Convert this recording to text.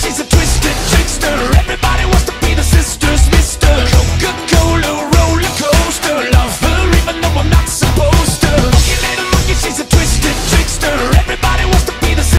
She's a